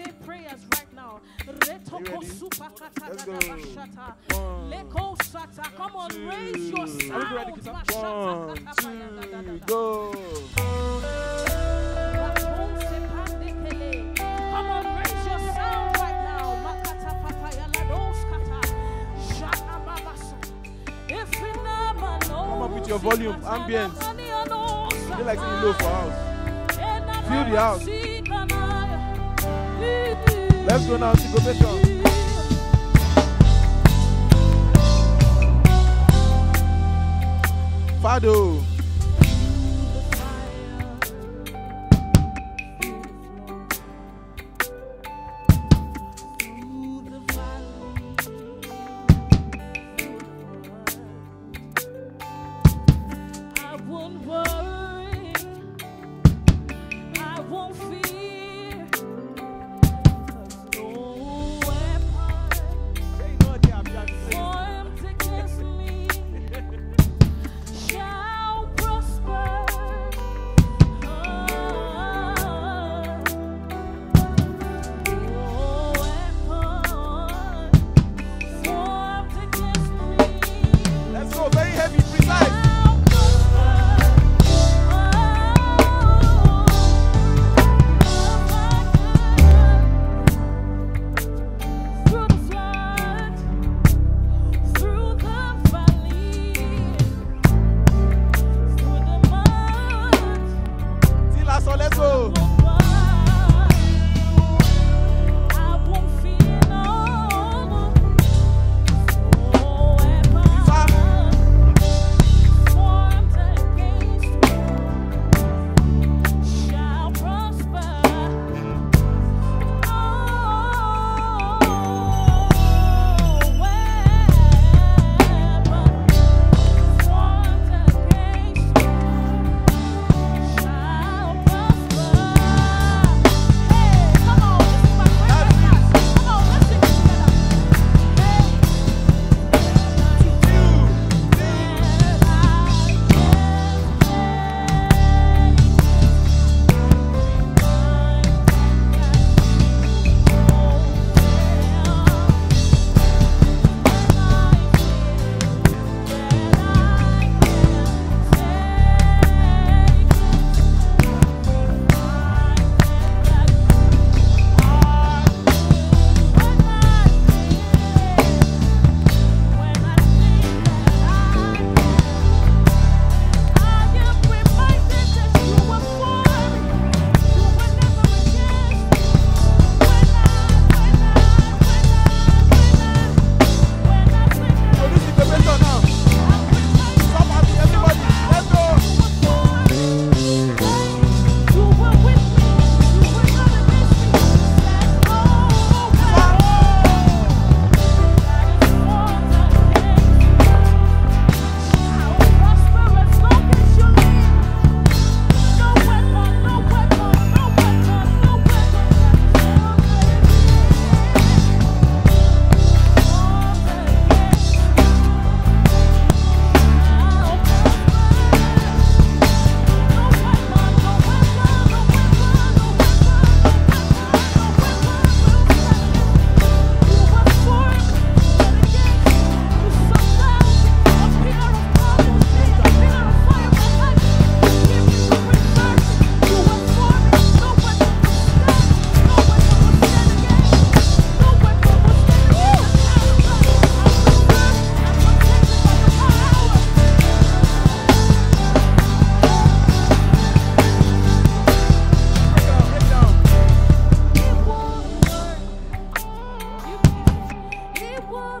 say prayers right now. Let's go. One. Come on, raise your two. Are we ready, sound. One, two, go. Come on, raise your sound right now. Makata papaya lados kata. Shaka babasu. If in a Come up with your volume, ambience. Feel like saying low for house. Feel the house. Let's go now, syncopation. Fado.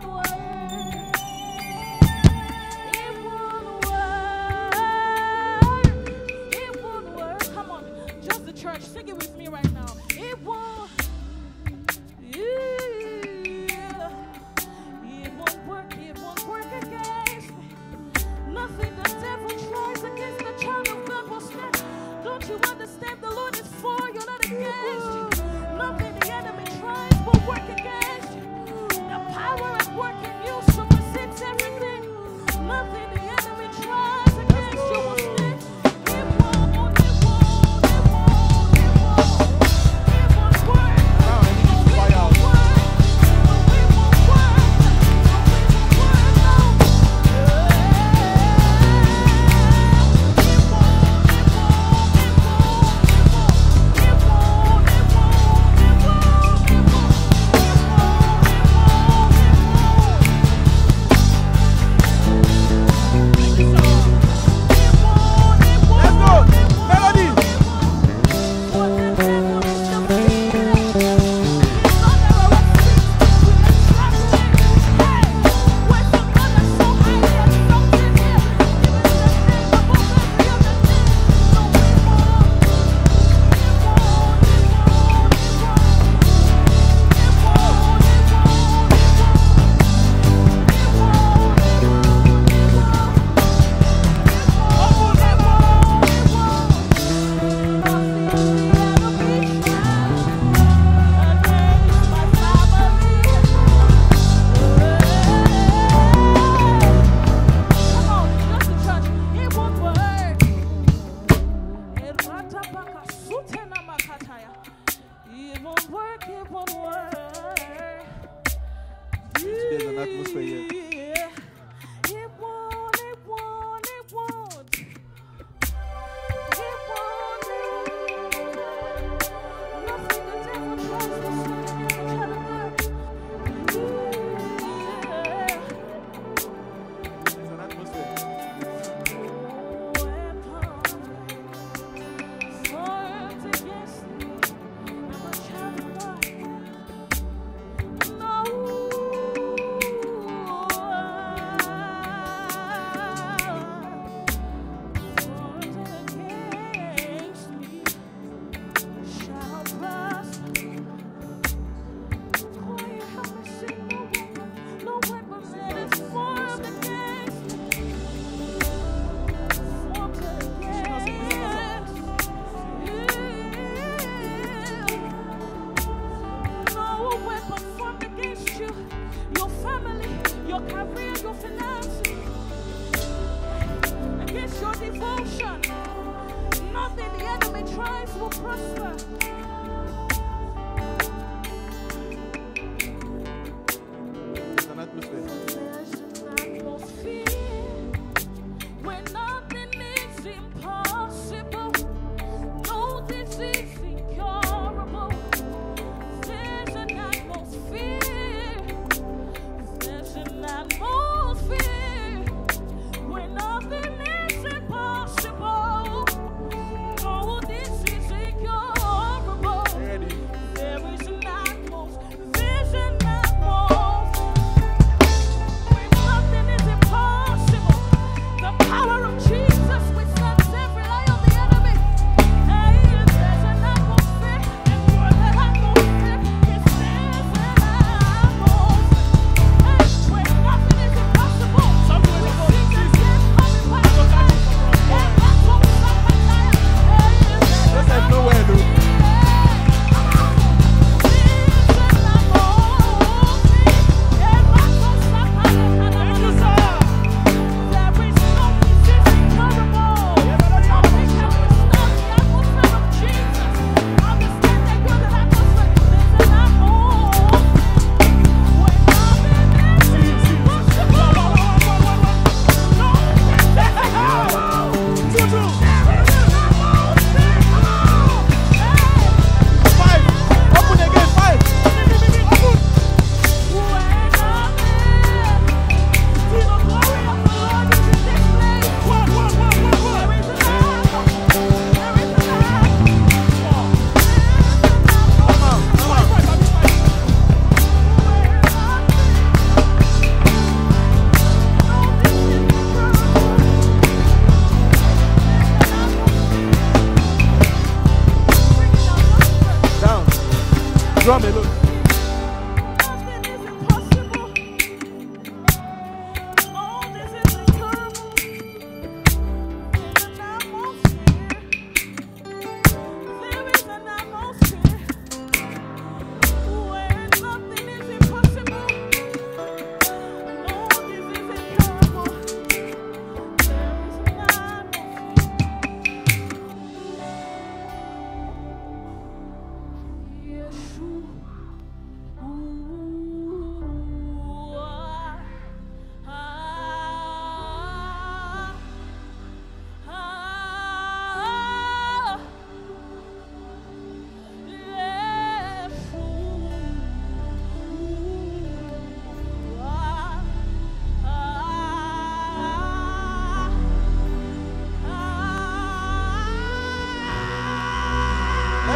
boy.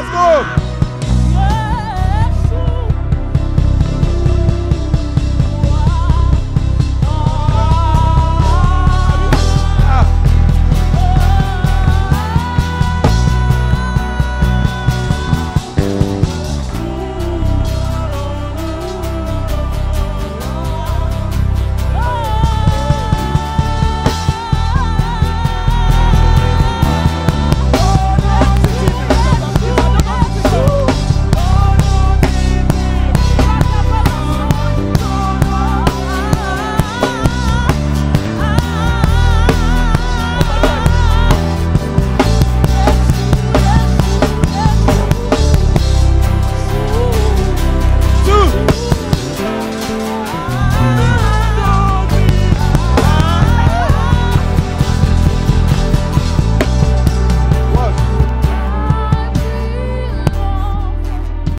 Let's go!